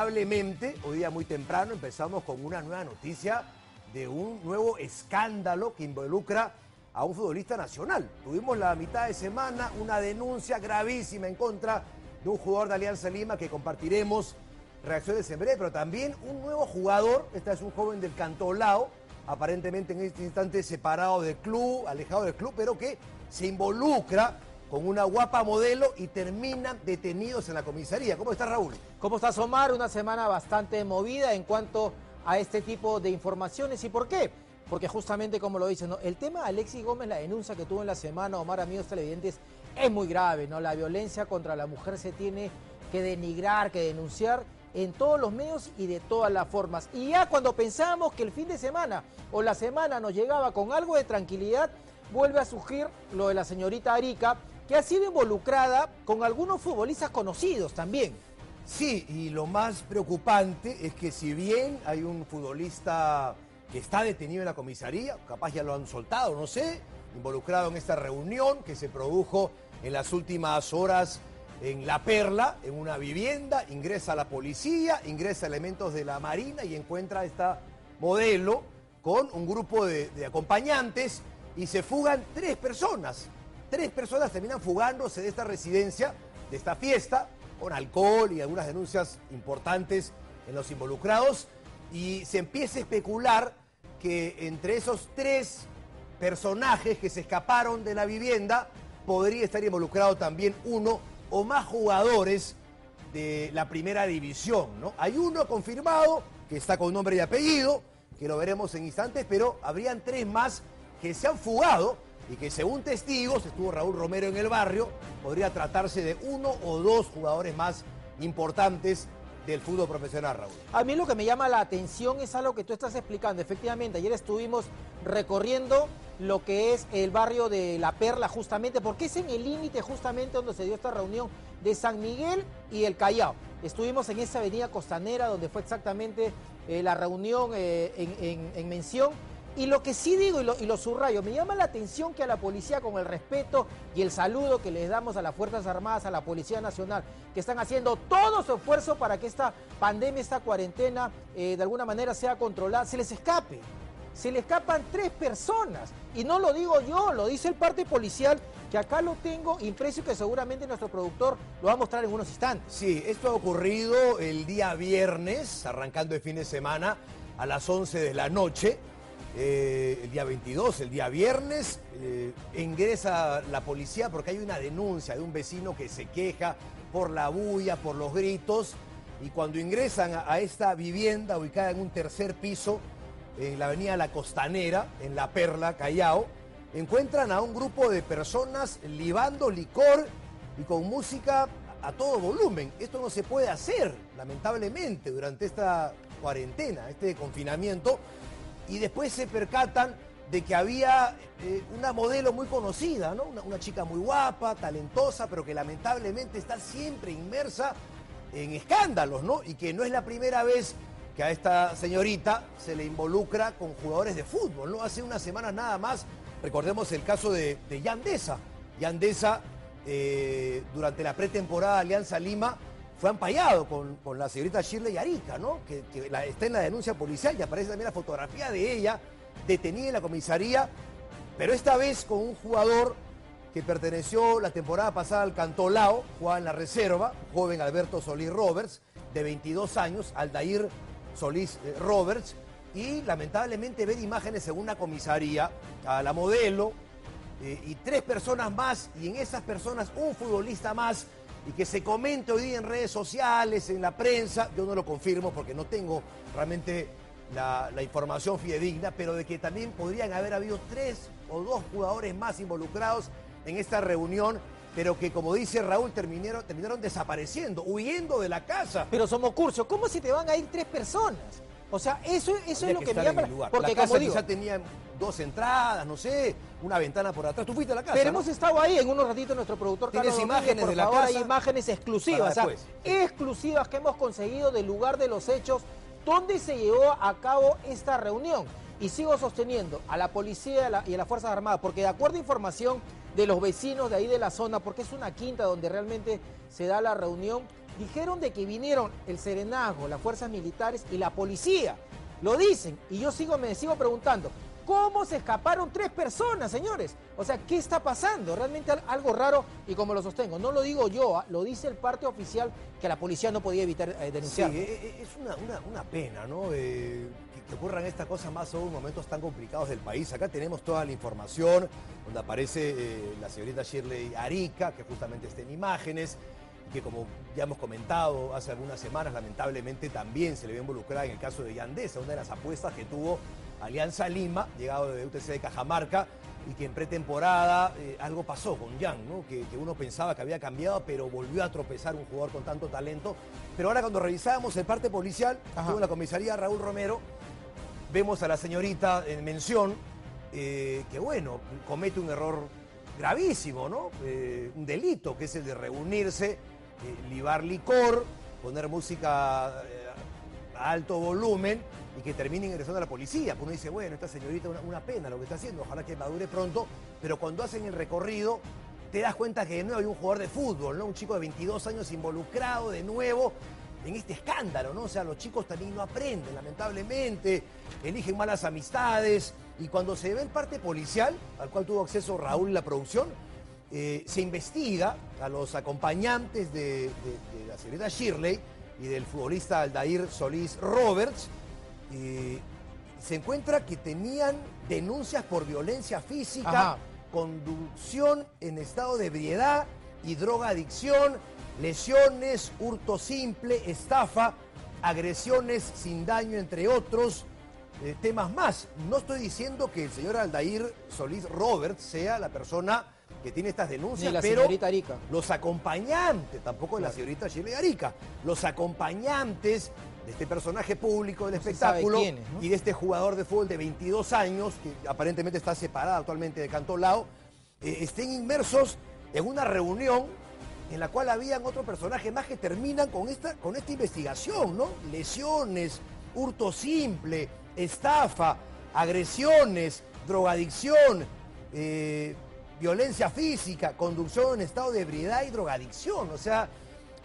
Lamentablemente, hoy día muy temprano empezamos con una nueva noticia de un nuevo escándalo que involucra a un futbolista nacional. Tuvimos la mitad de semana una denuncia gravísima en contra de un jugador de Alianza Lima que compartiremos reacciones en breve, pero también un nuevo jugador, este es un joven del Cantolao, aparentemente en este instante separado del club, alejado del club, pero que se involucra con una guapa modelo y terminan detenidos en la comisaría. ¿Cómo está Raúl? ¿Cómo estás Omar? Una semana bastante movida en cuanto a este tipo de informaciones. ¿Y por qué? Porque justamente como lo dicen, el tema de Alexis Gómez, la denuncia que tuvo en la semana, Omar, amigos televidentes, es muy grave, ¿no? La violencia contra la mujer se tiene que denigrar, que denunciar en todos los medios y de todas las formas. Y ya cuando pensamos que el fin de semana o la semana nos llegaba con algo de tranquilidad, vuelve a surgir lo de la señorita Arica, que ha sido involucrada con algunos futbolistas conocidos también. Sí, y lo más preocupante es que si bien hay un futbolista que está detenido en la comisaría, capaz ya lo han soltado, no sé, involucrado en esta reunión que se produjo en las últimas horas en La Perla, en una vivienda, ingresa la policía, ingresa elementos de la Marina y encuentra esta modelo con un grupo de, de acompañantes y se fugan tres personas. Tres personas terminan fugándose de esta residencia, de esta fiesta, con alcohol y algunas denuncias importantes en los involucrados. Y se empieza a especular que entre esos tres personajes que se escaparon de la vivienda podría estar involucrado también uno o más jugadores de la primera división. ¿no? Hay uno confirmado que está con nombre y apellido, que lo veremos en instantes, pero habrían tres más que se han fugado y que según testigos, estuvo Raúl Romero en el barrio, podría tratarse de uno o dos jugadores más importantes del fútbol profesional, Raúl. A mí lo que me llama la atención es algo que tú estás explicando. Efectivamente, ayer estuvimos recorriendo lo que es el barrio de La Perla justamente, porque es en el límite justamente donde se dio esta reunión de San Miguel y el Callao. Estuvimos en esa avenida costanera donde fue exactamente eh, la reunión eh, en, en mención y lo que sí digo y lo, y lo, subrayo, me llama la atención que a la policía, con el respeto y el saludo que les damos a las Fuerzas Armadas, a la Policía Nacional, que están haciendo todo su esfuerzo para que esta pandemia, esta cuarentena, eh, de alguna manera sea controlada, se les escape. Se le escapan tres personas. Y no lo digo yo, lo dice el parte policial, que acá lo tengo impreso y que seguramente nuestro productor lo va a mostrar en unos instantes. Sí, esto ha ocurrido el día viernes, arrancando el fin de semana, a las 11 de la noche. Eh, el día 22, el día viernes, eh, ingresa la policía porque hay una denuncia de un vecino que se queja por la bulla, por los gritos, y cuando ingresan a, a esta vivienda ubicada en un tercer piso, en la avenida La Costanera, en La Perla, Callao, encuentran a un grupo de personas libando licor y con música a todo volumen. Esto no se puede hacer, lamentablemente, durante esta cuarentena, este confinamiento y después se percatan de que había eh, una modelo muy conocida, ¿no? Una, chica muy guapa, talentosa, pero que lamentablemente está siempre inmersa en escándalos, ¿no? Y que no es la primera vez que a esta señorita se le involucra con jugadores de fútbol, ¿no? Hace unas semanas nada más, recordemos el caso de, de Yandesa. Yandesa, eh, durante la pretemporada de Alianza Lima, fue ampallado con, con, la señorita Shirley Arica, ¿no? Que, está en la denuncia policial y aparece también la fotografía de ella detenida en la comisaría, pero esta vez con un jugador que perteneció la temporada pasada al Cantolao, jugaba en la reserva, joven Alberto Solís Roberts, de 22 años, Aldair Solís eh, Roberts, y lamentablemente ver imágenes en una comisaría, a la modelo, eh, y tres personas más, y en esas personas un futbolista más, y que se comente hoy día en redes sociales, en la prensa, yo no lo confirmo porque no tengo realmente la, información fidedigna, pero de que también podrían haber habido tres o dos jugadores más involucrados en esta reunión, pero que como dice Raúl, terminaron, terminaron desapareciendo, huyendo de la casa. Pero somos curso, ¿cómo se te van a ir tres personas? O sea, eso, eso es lo que, que me llama. Porque la casa como digo, quizá tenía dos entradas, no sé, una ventana por atrás. Tú fuiste a la casa. Pero ¿no? hemos estado ahí en unos ratitos nuestro productor ¿Tienes Carlos imágenes Domínguez, de la casa? Hay imágenes exclusivas, o sea, exclusivas que hemos conseguido del lugar de los hechos donde se llevó a cabo esta reunión. Y sigo sosteniendo a la policía y a las Fuerzas Armadas, porque de acuerdo a información de los vecinos de ahí de la zona, porque es una quinta donde realmente se da la reunión, Dijeron de que vinieron el serenazgo, las fuerzas militares y la policía. Lo dicen. Y yo sigo, me sigo preguntando, ¿cómo se escaparon tres personas, señores? O sea, ¿qué está pasando? Realmente algo raro y como lo sostengo, no lo digo yo, ¿ah? lo dice el parte oficial que la policía no podía evitar eh, denunciar. Sí, eh, eh, es una, pena, ¿no? que, ocurran estas cosas más en momentos tan complicados del país. Acá tenemos toda la información donde aparece la señorita Shirley Arica, que justamente está en imágenes que como ya hemos comentado hace algunas semanas, lamentablemente también se le vio involucrada en el caso de Yandesa, una de las apuestas que tuvo Alianza Lima, llegado de UTC de Cajamarca, y que en pretemporada eh, algo pasó con Jan, que, uno pensaba que había cambiado, pero volvió a tropezar un jugador con tanto talento. Pero ahora cuando revisábamos el parte policial, en la comisaría Raúl Romero, vemos a la señorita en mención, eh, que bueno, comete un error gravísimo, ¿no? Eh, un delito, que es el de reunirse eh, libar licor, poner música eh, a alto volumen y que termine ingresando a la policía. Uno dice, bueno, esta señorita una, pena lo que está haciendo, ojalá que madure pronto, pero cuando hacen el recorrido te das cuenta que de nuevo hay un jugador de fútbol, ¿no? Un chico de 22 años involucrado de nuevo en este escándalo, ¿no? O sea, los chicos también no aprenden, lamentablemente, eligen malas amistades y cuando se ve el parte policial, al cual tuvo acceso Raúl la producción, eh, se investiga a los acompañantes de, la señorita Shirley y del futbolista Aldair Solís Roberts. se encuentra que tenían denuncias por violencia física, conducción en estado de ebriedad y drogadicción, lesiones, hurto simple, estafa, agresiones sin daño, entre otros. Eh, temas más. No estoy diciendo que el señor Aldair Solís Roberts sea la persona que tiene estas denuncias, pero los acompañantes, tampoco de la señorita Shirley Arica, los acompañantes de este personaje público del espectáculo y de este jugador de fútbol de 22 años, que aparentemente está separado actualmente de Cantolao, eh, estén inmersos en una reunión en la cual habían otros personajes más que terminan con esta, con esta investigación, ¿no? Lesiones, hurto simple, estafa, agresiones, drogadicción, eh, violencia física, conducción en estado de ebriedad y drogadicción. O sea,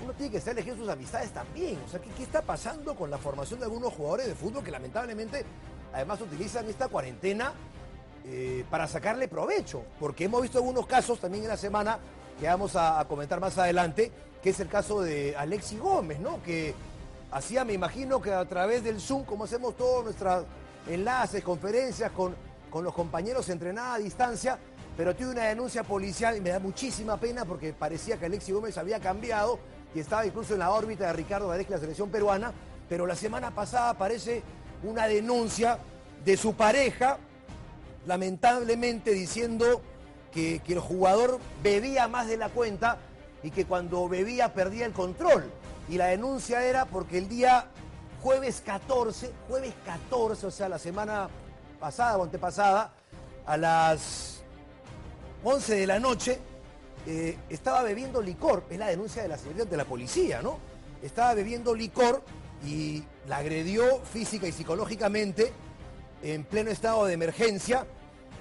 uno tiene que estar elegiendo sus amistades también. O sea, ¿qué, está pasando con la formación de algunos jugadores de fútbol que lamentablemente además utilizan esta cuarentena eh, para sacarle provecho? Porque hemos visto algunos casos también en la semana que vamos a, comentar más adelante, que es el caso de Alexi Gómez, ¿no? Que hacía, me imagino que a través del Zoom, como hacemos todos nuestros enlaces, conferencias con, con los compañeros entrenada a distancia, pero tuve una denuncia policial y me da muchísima pena porque parecía que Alexi Gómez había cambiado y estaba incluso en la órbita de Ricardo Varese, la selección peruana, pero la semana pasada aparece una denuncia de su pareja, lamentablemente diciendo que, que el jugador bebía más de la cuenta y que cuando bebía perdía el control. Y la denuncia era porque el día jueves 14, jueves 14, o sea, la semana pasada o antepasada, a las 11 de la noche, eh, estaba bebiendo licor, es la denuncia de la seguridad de la policía, ¿no? Estaba bebiendo licor y la agredió física y psicológicamente en pleno estado de emergencia.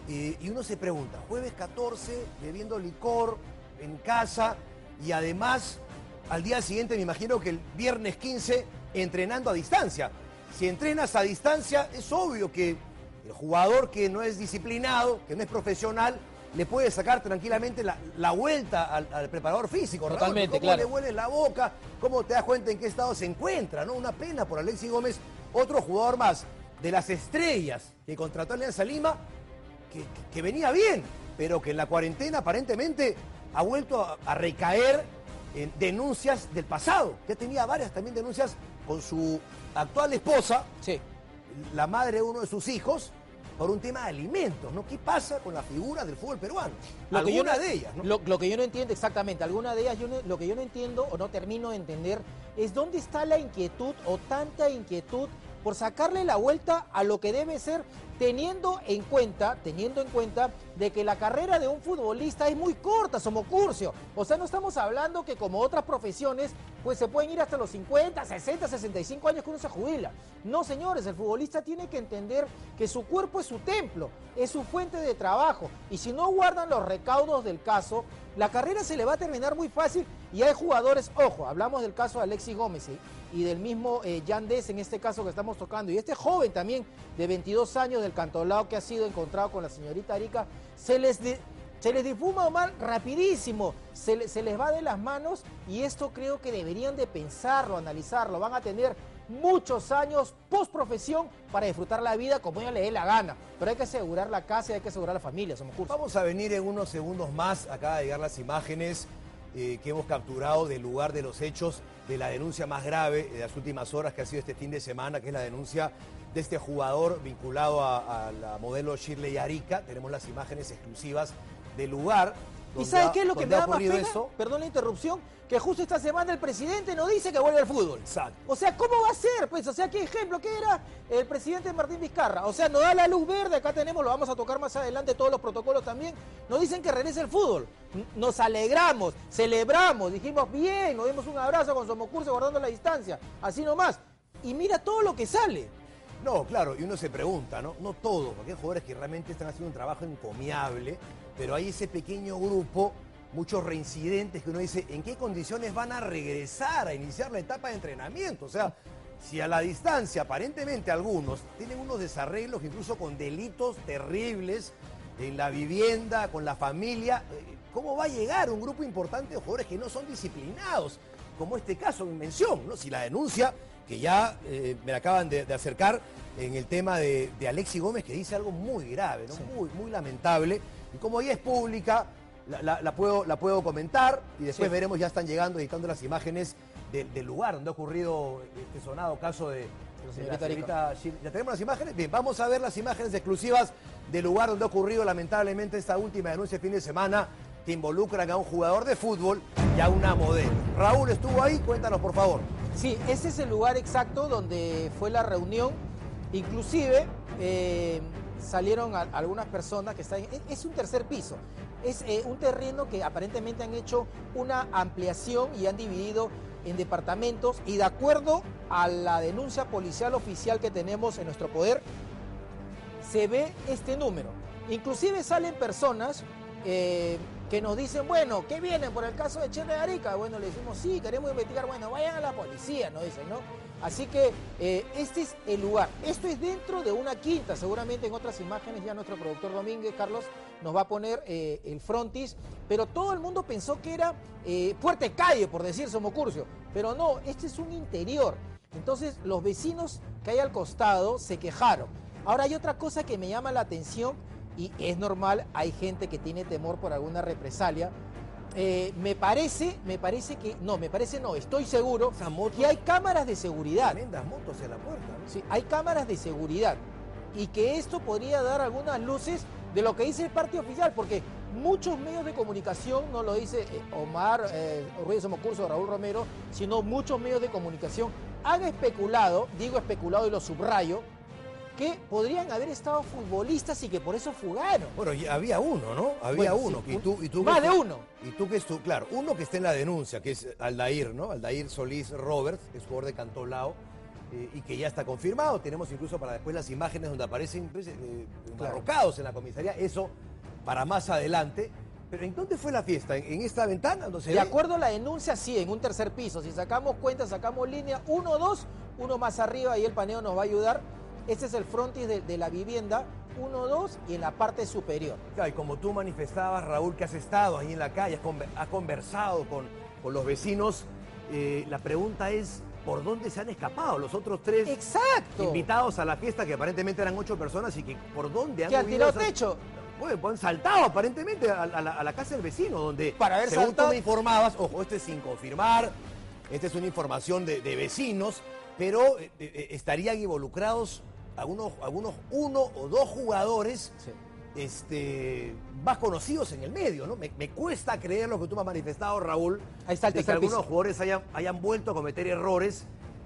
y uno se pregunta, jueves 14, bebiendo licor en casa y además al día siguiente me imagino que el viernes 15 entrenando a distancia. Si entrenas a distancia es obvio que el jugador que no es disciplinado, que no es profesional, le puede sacar tranquilamente la, vuelta al, preparador físico. Totalmente, ¿Cómo le huele la boca? ¿Cómo te das cuenta en qué estado se encuentra? ¿no? Una pena por Alexis Gómez, otro jugador más de las estrellas que contrató Alianza Lima, que, venía bien, pero que en la cuarentena aparentemente ha vuelto a, recaer en denuncias del pasado. Ya tenía varias también denuncias con su actual esposa, sí. la madre de uno de sus hijos, por un tema de alimentos, ¿no? ¿Qué pasa con la figura del fútbol peruano? Lo alguna de ellas, ¿no? Lo, que yo no entiendo exactamente, alguna de ellas, yo lo que yo no entiendo o no termino de entender es dónde está la inquietud o tanta inquietud por sacarle la vuelta a lo que debe ser teniendo en cuenta, teniendo en cuenta de que la carrera de un futbolista es muy corta, somos curcio. O sea, no estamos hablando que como otras profesiones, pues se pueden ir hasta los 50, 60, 65 años que uno se jubila. No, señores, el futbolista tiene que entender que su cuerpo es su templo, es su fuente de trabajo. Y si no guardan los recaudos del caso, la carrera se le va a terminar muy fácil Y hay jugadores, ojo, hablamos del caso de Alexis Gómez y del mismo eh, Yandes en este caso que estamos tocando. Y este joven también de 22 años del cantolao que ha sido encontrado con la señorita Arica, se les, se les difuma mal rapidísimo, se, se les va de las manos y esto creo que deberían de pensarlo, analizarlo. Van a tener muchos años post profesión para disfrutar la vida como ella le dé la gana. Pero hay que asegurar la casa y hay que asegurar la familia. Somos Vamos a venir en unos segundos más. Acaba de llegar las imágenes eh, que hemos capturado del lugar de los hechos de la denuncia más grave de las últimas horas que ha sido este fin de semana, que es la denuncia de este jugador vinculado a, la modelo Shirley Arica. Tenemos las imágenes exclusivas del lugar ¿Y sabes qué es lo que me da más pena? Perdón la interrupción, que justo esta semana el presidente no dice que vuelve al fútbol. Exacto. O sea, ¿cómo va a ser? Pues, o sea, ¿qué ejemplo? ¿Qué era el presidente Martín Vizcarra? O sea, nos da la luz verde, acá tenemos, lo vamos a tocar más adelante, todos los protocolos también. Nos dicen que regrese el fútbol. Nos alegramos, celebramos, dijimos bien, nos dimos un abrazo con Somocurso guardando la distancia. Así nomás. Y mira todo lo que sale. No, claro, y uno se pregunta, ¿no? No todo, porque hay jugadores que realmente están haciendo un trabajo encomiable, pero hay ese pequeño grupo, muchos reincidentes que uno dice, ¿en qué condiciones van a regresar a iniciar la etapa de entrenamiento? O sea, si a la distancia aparentemente algunos tienen unos desarreglos, incluso con delitos terribles en la vivienda, con la familia, ¿cómo va a llegar un grupo importante de jugadores que no son disciplinados? Como este caso en mención, ¿no? Si la denuncia que ya eh, me la acaban de, acercar en el tema de, de, Alexi Gómez, que dice algo muy grave, muy, muy lamentable. Y como ya es pública, la, puedo, la puedo comentar y después veremos, ya están llegando, editando las imágenes del lugar donde ha ocurrido este sonado caso de, la señorita ¿Ya tenemos las imágenes? Bien, vamos a ver las imágenes exclusivas del lugar donde ha ocurrido lamentablemente esta última denuncia de fin de semana que involucran a un jugador de fútbol y a una modelo. Raúl estuvo ahí, cuéntanos por favor. Sí, ese es el lugar exacto donde fue la reunión. Inclusive eh, salieron algunas personas que están... Es, un tercer piso. Es eh, un terreno que aparentemente han hecho una ampliación y han dividido en departamentos y de acuerdo a la denuncia policial oficial que tenemos en nuestro poder, se ve este número. Inclusive salen personas eh, que nos dicen, bueno, ¿qué vienen por el caso de Che de Arica? Bueno, le decimos, sí, queremos investigar, bueno, vayan a la policía, nos dicen, ¿no? Así que eh, este es el lugar. Esto es dentro de una quinta, seguramente en otras imágenes ya nuestro productor Domínguez, Carlos, nos va a poner eh, el frontis, pero todo el mundo pensó que era eh, Fuerte Calle, por decir Somocurcio, pero no, este es un interior. Entonces los vecinos que hay al costado se quejaron. Ahora hay otra cosa que me llama la atención y es normal, hay gente que tiene temor por alguna represalia. Eh, me parece, me parece que, no, me parece no, estoy seguro que hay cámaras de seguridad. Tremendas motos en la puerta. Sí, hay cámaras de seguridad y que esto podría dar algunas luces de lo que dice el partido oficial, porque muchos medios de comunicación, no lo dice eh, Omar eh, Ruiz Somocurso, Raúl Romero, sino muchos medios de comunicación han especulado, digo especulado y lo subrayo, que podrían haber estado futbolistas y que por eso fugaron. Bueno, había uno, ¿no? Había uno. y tú, y tú más de uno. Y tú que tú, claro, uno que está en la denuncia, que es Aldair, ¿no? Aldair Solís Roberts, es jugador de Cantolao, eh, y que ya está confirmado. Tenemos incluso para después las imágenes donde aparecen pues, eh, en la comisaría. Eso para más adelante. Pero ¿en dónde fue la fiesta? ¿En, esta ventana? de acuerdo a la denuncia, sí, en un tercer piso. Si sacamos cuenta, sacamos línea, uno, dos, uno más arriba y el paneo nos va a ayudar este es el frontis de, la vivienda, 1, 2 y en la parte superior. y como tú manifestabas, Raúl, que has estado ahí en la calle, has conversado con, los vecinos, eh, la pregunta es, ¿por dónde se han escapado los otros tres Exacto. invitados a la fiesta, que aparentemente eran ocho personas y que por dónde han ¿Que han tirado techo? Bueno, pues han saltado aparentemente a, la, casa del vecino, donde, Para haber según tú me informabas, ojo, esto es sin confirmar, esta es una información de, vecinos, pero eh, eh, estarían involucrados algunos, algunos uno o dos jugadores este, más conocidos en el medio, ¿no? Me, cuesta creer lo que tú me has manifestado, Raúl, Ahí está de que algunos jugadores hayan, hayan vuelto a cometer errores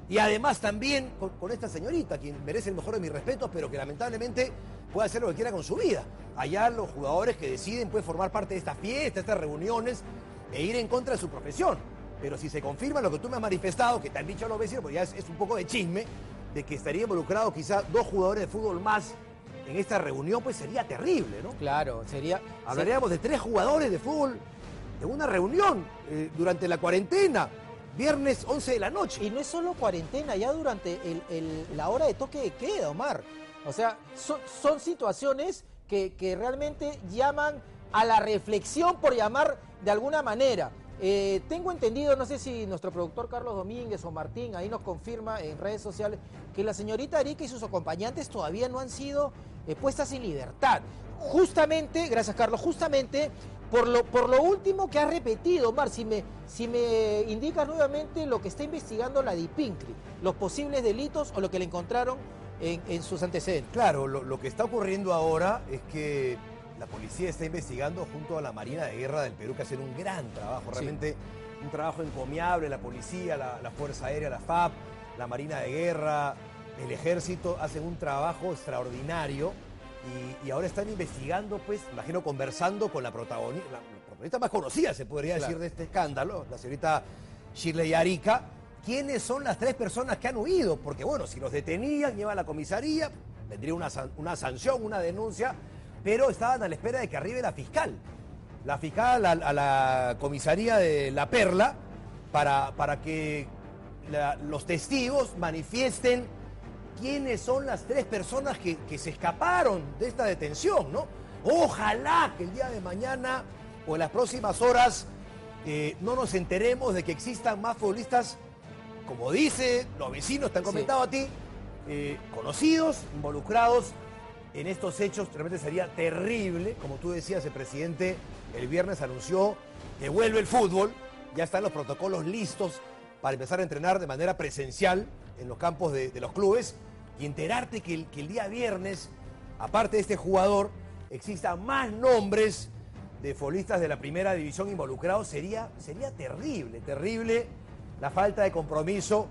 y además también con, esta señorita, quien merece el mejor de mis respetos, pero que lamentablemente puede hacer lo que quiera con su vida. Allá los jugadores que deciden pueden formar parte de estas fiestas, estas reuniones e ir en contra de su profesión. Pero si se confirma lo que tú me has manifestado, que te han dicho los vecinos, pues ya es un poco de chisme, de que estaría involucrado quizá dos jugadores de fútbol más en esta reunión, pues sería terrible, ¿no? Claro, sería... Hablaríamos de tres jugadores de fútbol en una reunión eh, durante la cuarentena, viernes 11 de la noche. Y no es solo cuarentena, ya durante la hora de toque de queda, Omar. O sea, son, situaciones que, que realmente llaman a la reflexión, por llamar de alguna manera. Eh, tengo entendido, no sé si nuestro productor Carlos Domínguez o Martín ahí nos confirma en redes sociales que la señorita Arica y sus acompañantes todavía no han sido eh, puestas en libertad. Justamente, gracias Carlos, justamente por lo, por lo último que ha repetido, Omar, si me, si me indica nuevamente lo que está investigando la DIPINCRI, los posibles delitos o lo que le encontraron en, sus antecedentes. Claro, lo, lo que está ocurriendo ahora es que la policía está investigando junto a la Marina de Guerra del Perú, que hacen un gran trabajo, realmente un trabajo encomiable, la policía, la, Fuerza Aérea, la FAP, la Marina de Guerra, el Ejército, hacen un trabajo extraordinario y, ahora están investigando, pues, imagino, conversando con la protagonista, la, protagonista más conocida, se podría decir, de este escándalo, la señorita Shirley Arica, quiénes son las tres personas que han huido, porque bueno, si los detenían, llevan a la comisaría, vendría una, una sanción, una denuncia, pero estaban a la espera de que arribe la fiscal. La fiscal a, la comisaría de La Perla para, para que los testigos manifiesten quiénes son las tres personas que, se escaparon de esta detención, ¿no? Ojalá que el día de mañana o en las próximas horas eh, no nos enteremos de que existan más futbolistas, como dice, los vecinos te han comentado a ti, eh, conocidos, involucrados en estos hechos realmente sería terrible. Como tú decías, el presidente el viernes anunció que vuelve el fútbol, ya están los protocolos listos para empezar a entrenar de manera presencial en los campos de, los clubes y enterarte que el, día viernes, aparte de este jugador, existan más nombres de futbolistas de la primera división involucrados, sería, sería terrible, terrible la falta de compromiso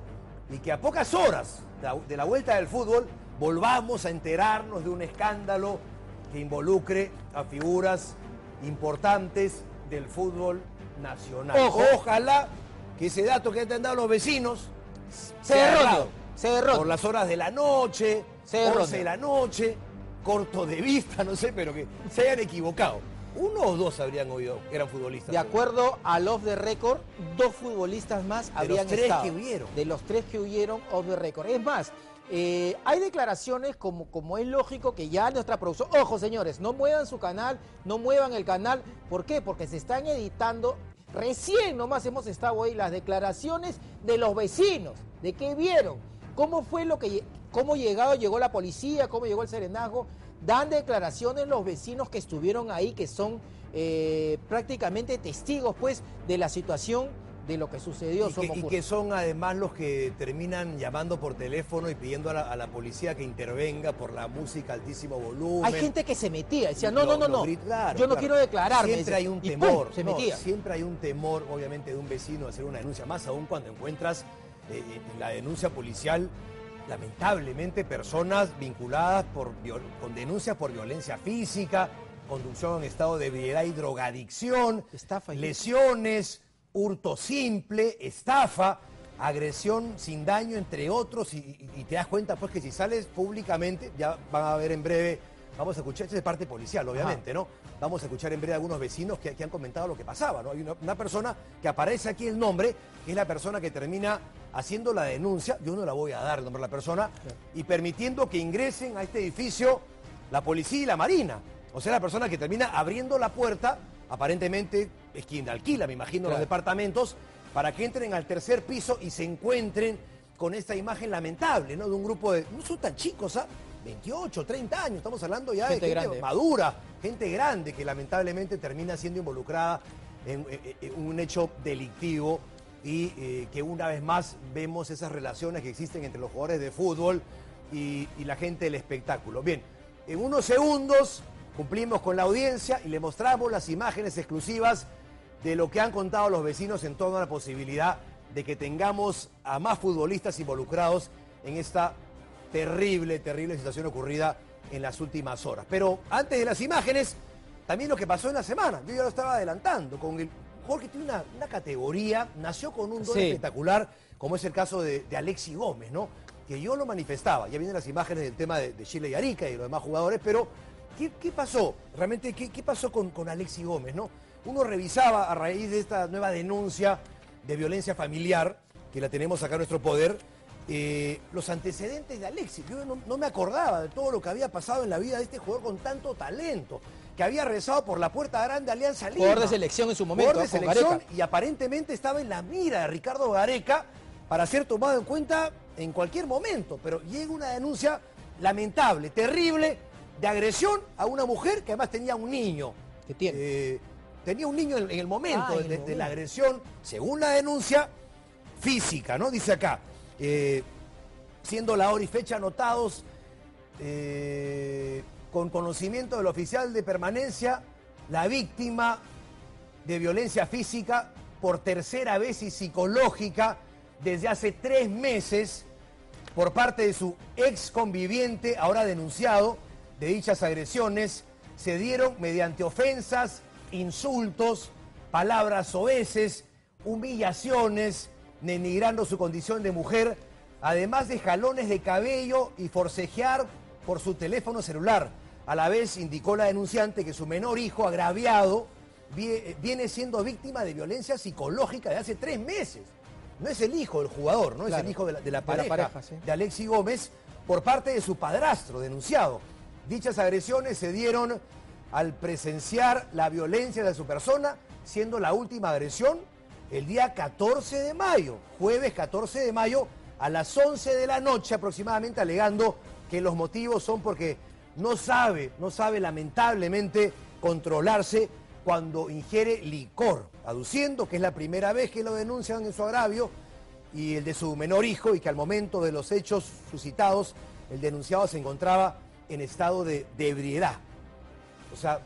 y que a pocas horas de la vuelta del fútbol volvamos a enterarnos de un escándalo que involucre a figuras importantes del fútbol nacional. Ojalá que ese dato que te han dado los vecinos se derrote. Se Por las horas de la noche, se 11 de la noche, corto de vista, no sé, pero que se hayan equivocado. Uno o dos habrían oído, eran futbolistas. De acuerdo al off the record, dos futbolistas más habían de los tres que huyeron. De los tres que huyeron off the record. Es más, eh, hay declaraciones como, es lógico que ya nuestra producción, ojo señores, no muevan su canal, no muevan el canal, ¿por qué? Porque se están editando, recién nomás hemos estado ahí las declaraciones de los vecinos, de qué vieron, cómo fue lo que, cómo llegado, llegó la policía, cómo llegó el serenazgo, dan declaraciones los vecinos que estuvieron ahí, que son eh, prácticamente testigos pues de la situación de lo que sucedió. Y que, son además los que terminan llamando por teléfono y pidiendo a la, policía que intervenga por la música altísimo volumen. Hay gente que se metía, decía, no, no, no, no, yo no quiero declararme. Siempre hay un temor, se metía. siempre hay un temor, obviamente, de un vecino a hacer una denuncia, más aún cuando encuentras eh, eh, en la denuncia policial lamentablemente personas vinculadas por, con denuncias por violencia física, conducción en estado de ebriedad y drogadicción, lesiones, hurto simple, estafa, agresión sin daño, entre otros, y, te das cuenta pues que si sales públicamente, ya van a ver en breve, vamos a escuchar, esta es parte policial, obviamente, ¿no? Vamos a escuchar en breve a algunos vecinos que, han comentado lo que pasaba, ¿no? Hay una, persona que aparece aquí el nombre, que es la persona que termina haciendo la denuncia, yo no la voy a dar el nombre de la persona, y permitiendo que ingresen a este edificio la policía y la marina. O sea, la persona que termina abriendo la puerta aparentemente es quien alquila, me imagino, los departamentos, para que entren al tercer piso y se encuentren con esta imagen lamentable, ¿no? De un grupo de, no son tan chicos, ¿ah? 28, 30 años, estamos hablando ya de gente madura, gente grande que lamentablemente termina siendo involucrada en, un hecho delictivo y eh, que una vez más vemos esas relaciones que existen entre los jugadores de fútbol y la gente del espectáculo. Bien, en unos segundos Cumplimos con la audiencia y le mostramos las imágenes exclusivas de lo que han contado los vecinos en torno a la posibilidad de que tengamos a más futbolistas involucrados en esta terrible, terrible situación ocurrida en las últimas horas. Pero antes de las imágenes, también lo que pasó en la semana. Yo ya lo estaba adelantando. Con el Jorge tiene una, categoría, nació con un don espectacular, como es el caso de, Alexi Gómez, ¿no? Que yo lo manifestaba. Ya vienen las imágenes del tema de, de Chile y Arica y los demás jugadores, pero ¿Qué, pasó? Realmente, ¿qué, pasó con, con Alexi Gómez, no? uno revisaba a raíz de esta nueva denuncia de violencia familiar, que la tenemos acá a nuestro poder, eh, los antecedentes de Alexis. Yo no, me acordaba de todo lo que había pasado en la vida de este jugador con tanto talento, que había rezado por la puerta grande Alianza Lima. Jugador de selección en su momento. Jugador de selección y aparentemente estaba en la mira de Ricardo Gareca para ser tomado en cuenta en cualquier momento. Pero llega una denuncia lamentable, terrible, de agresión a una mujer que además tenía un niño. ¿Qué tiene? Eh, tenía un niño en, el momento, ah, de, la agresión, según la denuncia, física, ¿no? Dice acá, eh, siendo la hora y fecha anotados eh, con conocimiento del oficial de permanencia, la víctima de violencia física por tercera vez y psicológica desde hace tres meses por parte de su ex conviviente, ahora denunciado, de dichas agresiones, se dieron mediante ofensas, insultos, palabras oeces, humillaciones, denigrando su condición de mujer, además de jalones de cabello y forcejear por su teléfono celular. A la vez indicó la denunciante que su menor hijo agraviado viene siendo víctima de violencia psicológica de hace tres meses. No es el hijo del jugador, no es el hijo de la, pareja, de, Alexi Gómez por parte de su padrastro denunciado. Dichas agresiones se dieron al presenciar la violencia de su persona, siendo la última agresión el día 14 de mayo, jueves 14 de mayo, a las 11 de la noche aproximadamente, alegando que los motivos son porque no sabe, no sabe lamentablemente controlarse cuando ingiere licor, aduciendo que es la primera vez que lo denuncian en su agravio y el de su menor hijo y que al momento de los hechos suscitados el denunciado se encontraba en estado de, ebriedad. O sea,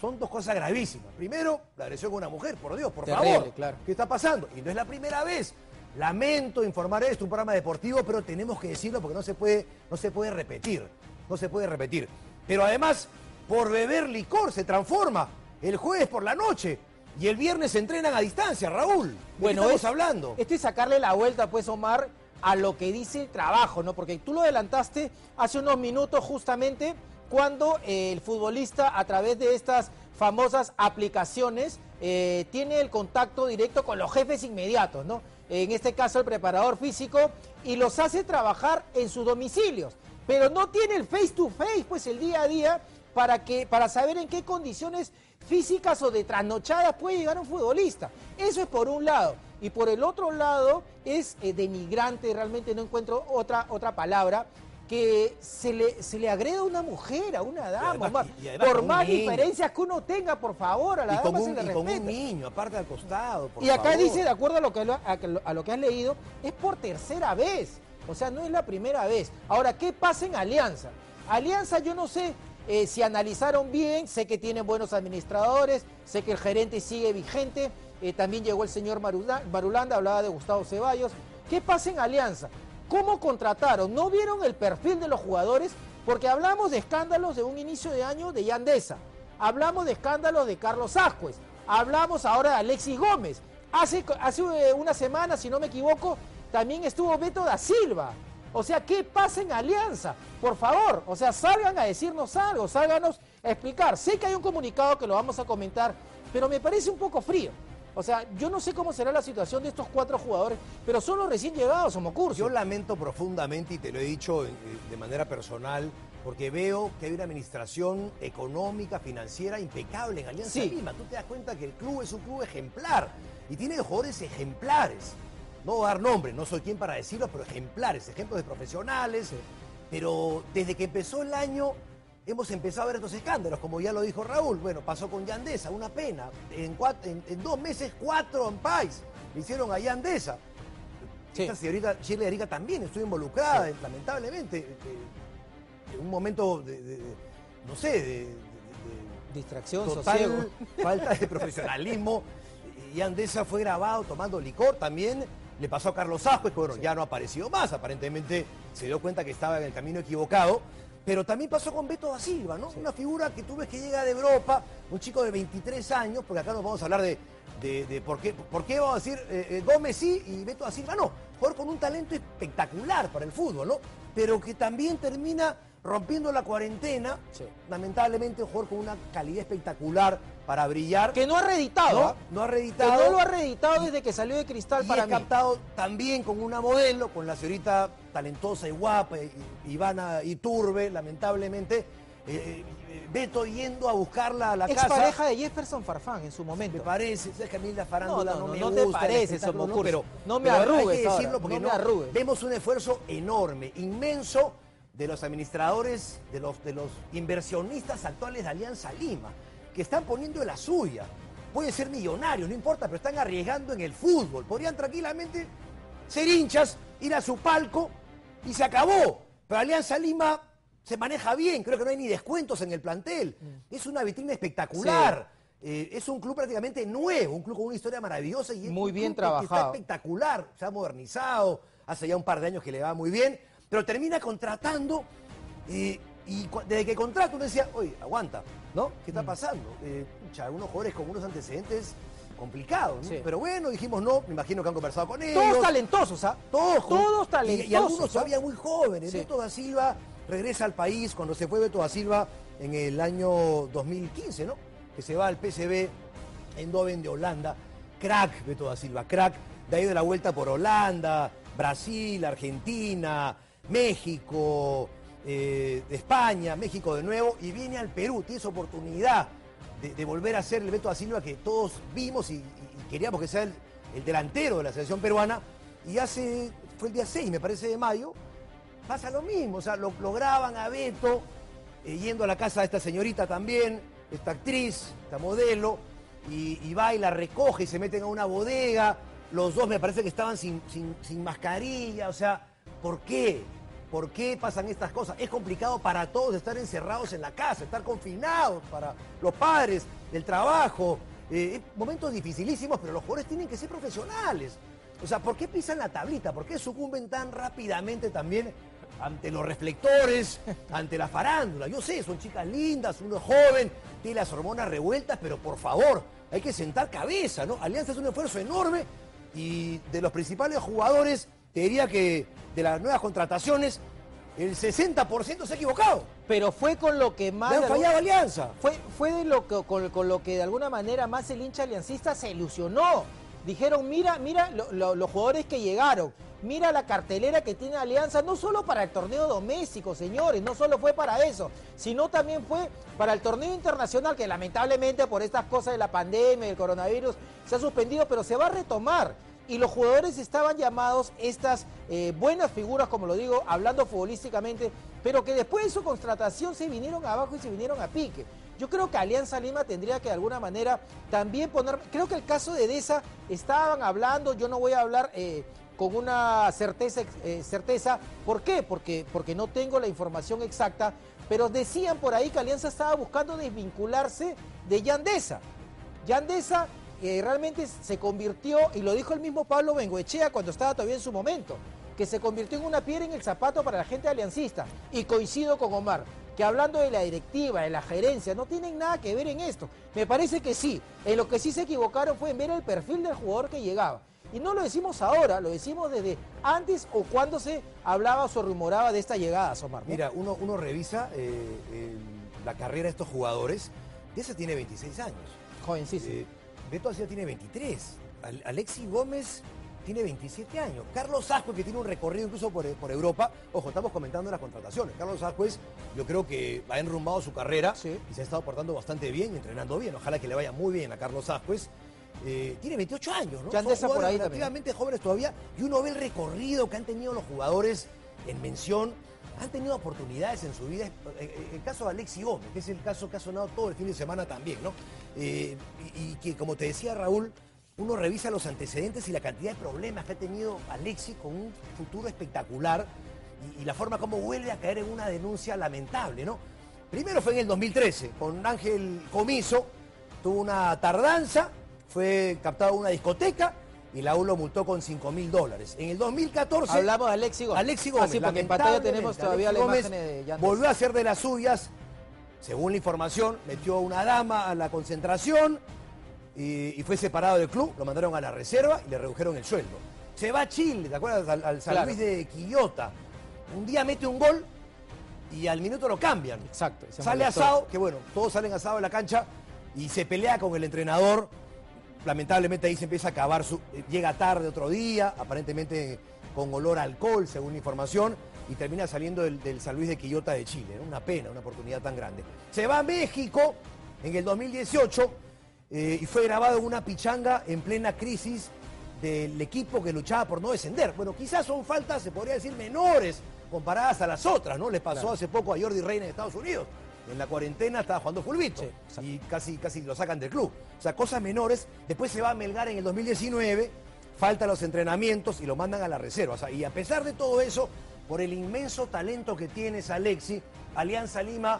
son dos cosas gravísimas. Primero, la agresión con una mujer, por Dios, por favor. Claro. ¿Qué está pasando? Y no es la primera vez. Lamento informar esto, un programa deportivo, pero tenemos que decirlo porque no se puede, no se puede repetir. No se puede repetir. Pero además, por beber licor se transforma el jueves por la noche. Y el viernes se entrenan a distancia, Raúl. bueno, estamos hablando. Esto es sacarle la vuelta, pues, Omar, a lo que dice el trabajo, ¿no? Porque tú lo adelantaste hace unos minutos justamente cuando eh, el futbolista a través de estas famosas aplicaciones eh, tiene el contacto directo con los jefes inmediatos, ¿no? En este caso el preparador físico y los hace trabajar en sus domicilios, pero no tiene el face to face, pues el día a día para que para saber en qué condiciones físicas o de trasnochadas puede llegar un futbolista. Eso es por un lado. Y por el otro lado es eh, denigrante, realmente no encuentro otra, otra palabra, que se le, se le agrede a una mujer, a una dama, por más diferencias que uno tenga, por favor, a la dama se le y con un niño, aparte al costado, Y acá dice, de acuerdo a lo, que, a, lo que has leído, es por tercera vez, o sea, no es la primera vez. Ahora, ¿qué pasa en Alianza? Alianza, yo no sé eh, si analizaron bien, sé que tienen buenos administradores, sé que el gerente sigue vigente, eh, también llegó el señor Marulanda, hablaba de Gustavo Ceballos. ¿Qué pasa en Alianza? ¿Cómo contrataron? ¿No vieron el perfil de los jugadores? Porque hablamos de escándalos de un inicio de año de Yandesa. Hablamos de escándalos de Carlos Ascuez. Hablamos ahora de Alexis Gómez. Hace, hace eh, una semana, si no me equivoco, también estuvo Beto da Silva. O sea, ¿qué pasa en Alianza? Por favor, o sea, salgan a decirnos algo, sálganos a explicar. Sé que hay un comunicado que lo vamos a comentar, pero me parece un poco frío. O sea, yo no sé cómo será la situación de estos cuatro jugadores, pero son los recién llegados, curso. Yo lamento profundamente, y te lo he dicho eh, de manera personal, porque veo que hay una administración económica, financiera impecable en Alianza Lima. Tú te das cuenta que el club es un club ejemplar y tiene jugadores ejemplares. No voy a dar nombre, no soy quien para decirlo, pero ejemplares, ejemplos de profesionales. Pero desde que empezó el año hemos empezado a ver estos escándalos, como ya lo dijo Raúl. Bueno, pasó con Yandesa, una pena. En, dos meses, cuatro ampais le hicieron a Yandesa. Sí. Esta señorita Shirley Arica también estuvo involucrada, lamentablemente, eh, en un momento de, no sé, de, distracción total falta de profesionalismo. Y Andesa fue grabado tomando licor también. Le pasó a Carlos Ascuez, que bueno, ya no ha aparecido más. Aparentemente se dio cuenta que estaba en el camino equivocado. Pero también pasó con Beto da Silva, ¿no? Una figura que tú ves que llega de Europa, un chico de 23 años, porque acá nos vamos a hablar de, de, por, qué, por qué vamos a decir eh, eh, Gómez sí y Beto da Silva no. Jugador con un talento espectacular para el fútbol, ¿no? Pero que también termina rompiendo la cuarentena. Lamentablemente un jugador con una calidad espectacular para brillar. Que no ha reeditado. No, ¿ah? no ha reeditado. Que no lo ha reeditado desde que salió de Cristal y para es mí. captado también con una modelo, con la señorita talentosa y guapa, Ivana Iturbe, lamentablemente. eh, eh, Beto yendo a buscarla a la Ex casa. pareja de Jefferson Farfán en su Me momento. parece, sabes que a mí la farándula No, no, no, me no gusta. te el parece, espectáculo, Somocurso. pero No me pero hay arrugues que ahora, decirlo porque no me vemos un esfuerzo enorme, inmenso de los administradores, de los, de los inversionistas actuales de Alianza Lima, que están poniendo la suya. Pueden ser millonarios, no importa, pero están arriesgando en el fútbol. Podrían tranquilamente ser hinchas, ir a su palco y se acabó. Pero Alianza Lima se maneja bien, creo que no hay ni descuentos en el plantel. Mm. Es una vitrina espectacular. Eh, es un club prácticamente nuevo, un club con una historia maravillosa y Muy bien que- que está trabajado. espectacular, se ha modernizado, hace ya un par de años que le va muy bien, pero termina contratando eh, y desde que contrata uno decía, oye, aguanta, ¿no? ¿Qué Mm. está pasando? Eh, pucha, algunos jugadores con unos antecedentes complicados, ¿no? Sí. Pero bueno, dijimos no, me imagino que han conversado con ellos. Todos talentosos, ¿ah? Todos, Todos talentosos. Y, algunos ¿ah? todavía muy jóvenes. Sí. Beto da Silva regresa al país cuando se fue Beto da Silva en el año 2015, ¿no? Que se va al PSV Eindhoven de Holanda. Crack Beto da Silva, crack. De ahí de la vuelta por Holanda, Brasil, Argentina, México, eh, España, México de nuevo, y viene al Perú, tiene esa oportunidad de, volver a ser el Beto da Silva que todos vimos y, queríamos que sea el, el delantero de la selección peruana. Y hace, fue el día 6, me parece, de mayo, pasa lo mismo, o sea, lo, lo graban a Beto, eh, yendo a la casa de esta señorita también, esta actriz, esta modelo, y, y va y la recoge y se meten a una bodega. Los dos me parece que estaban sin- sin mascarilla, o sea, ¿por qué? ¿Por qué pasan estas cosas? Es complicado para todos estar encerrados en la casa, estar confinados para los padres, el trabajo. eh, momentos dificilísimos, pero los jugadores tienen que ser profesionales. O sea, ¿por qué pisan la tablita? ¿Por qué sucumben tan rápidamente también ante los reflectores, ante la farándula? Yo sé, son chicas lindas, uno es joven, tiene las hormonas revueltas, pero por favor, hay que sentar cabeza, ¿no? Alianza es un esfuerzo enorme y de los principales jugadores, te diría que de las nuevas contrataciones, el 60% se ha equivocado. Pero fue con lo que más... Le han fallado Alianza. Fue, fue de lo que, con, con lo que de alguna manera más el hincha aliancista se ilusionó. Dijeron, mira, mira lo- lo- los jugadores que llegaron, mira la cartelera que tiene Alianza, no solo para el torneo doméstico, señores, no solo fue para eso, sino también fue para el torneo internacional, que lamentablemente por estas cosas de la pandemia, del coronavirus, se ha suspendido, pero se va a retomar. Y los jugadores estaban llamados, estas eh, buenas figuras, como lo digo, hablando futbolísticamente, pero que después de su contratación se vinieron abajo y se vinieron a pique. Yo creo que Alianza Lima tendría que de alguna manera también poner, creo que el caso de Deza estaban hablando, yo no voy a hablar eh, con una certeza, eh, certeza, ¿por qué? Porque, porque no tengo la información exacta, pero decían por ahí que Alianza estaba buscando desvincularse de Yandesa. Yandesa eh, realmente se convirtió, y lo dijo el mismo Pablo Bengoechea cuando estaba todavía en su momento, que se convirtió en una piedra en el zapato para la gente aliancista. Y coincido con Omar, que hablando de la directiva, de la gerencia, no tienen nada que ver en esto. Me parece que sí. En lo que sí se equivocaron fue en ver el perfil del jugador que llegaba. Y no lo decimos ahora, lo decimos desde antes o cuando se hablaba o se rumoraba de esta llegada, Omar. ¿no? Mira, uno, uno revisa eh, la carrera de estos jugadores. Ese tiene 26 años. jovencísimo. Eh, Beto Alcida tiene 23. Al- Alexis Gómez tiene 27 años. Carlos Ascuez, que tiene un recorrido incluso por, por Europa. Ojo, estamos comentando las contrataciones. Carlos Ascuez, yo creo que ha enrumbado su carrera Sí. y se ha estado portando bastante bien, entrenando bien. Ojalá que le vaya muy bien a Carlos Ascuez. Eh, tiene 28 años, ¿no? Ya Son por ahí también. relativamente jóvenes todavía. Y uno ve el recorrido que han tenido los jugadores en mención. Han tenido oportunidades en su vida. Eh, eh, El caso de Alexis Gómez, que es el caso que ha sonado todo el fin de semana también, ¿no? Eh, y, que, como te decía Raúl, uno revisa los antecedentes y la cantidad de problemas que ha tenido Alexis con un futuro espectacular y, y la forma como vuelve a caer en una denuncia lamentable, ¿no? Primero fue en el 2013, con Ángel Comiso, tuvo una tardanza, fue captado en una discoteca y la U lo multó con 5 mil dólares. En el 2014... Hablamos de Alexis Gómez. Alexis Gómez. Ah, sí, porque en pantalla tenemos todavía Alexis la Gómez imagen de Yandesa. Volvió a hacer de las suyas, según la información, metió a una dama a la concentración y, y fue separado del club, lo mandaron a la reserva y le redujeron el sueldo. Se va a Chile, ¿te acuerdas? Al, al San Claro. Luis de Quillota. Un día mete un gol y al minuto lo cambian. Exacto. Sale molestó. asado, que bueno, todos salen asado de la cancha y se pelea con el entrenador. Lamentablemente ahí se empieza a acabar su. eh, Llega tarde otro día, aparentemente con olor a alcohol, según información, y termina saliendo del, del San Luis de Quillota de Chile. ¿no? Una pena, una oportunidad tan grande. Se va a México en el 2018 eh, y fue grabado en una pichanga en plena crisis del equipo que luchaba por no descender. Bueno, quizás son faltas, se podría decir, menores comparadas a las otras, ¿no? Les pasó Claro. hace poco a Jordi Reina en Estados Unidos. En la cuarentena estaba jugando Sí, exacto. y casi, casi lo sacan del club. O sea, cosas menores. Después se va a Melgar en el 2019, faltan los entrenamientos y lo mandan a la reserva. O sea, y a pesar de todo eso, por el inmenso talento que tienes, Alexi, Alianza Lima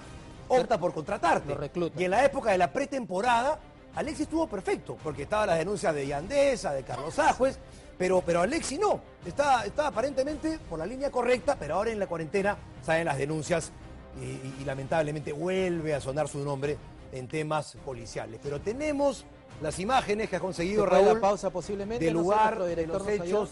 opta por contratarte. Lo. Y en la época de la pretemporada, Alexi estuvo perfecto, porque estaban las denuncias de Yandesa, de Carlos Ajuez, pero, pero Alexi no. Estaba, estaba aparentemente por la línea correcta, pero ahora en la cuarentena salen las denuncias y, lamentablemente vuelve a sonar su nombre en temas policiales. Pero tenemos las imágenes que ha conseguido la Raúl pausa posiblemente. del no sé, lugar, de los hechos,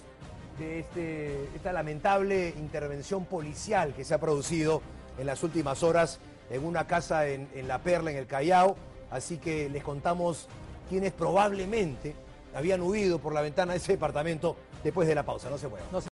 de este- esta lamentable intervención policial que se ha producido en las últimas horas en una casa en, en La Perla, en el Callao. Así que les contamos quienes probablemente habían huido por la ventana de ese departamento después de la pausa. No se muevan. No sé.